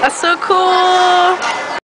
That's so cool.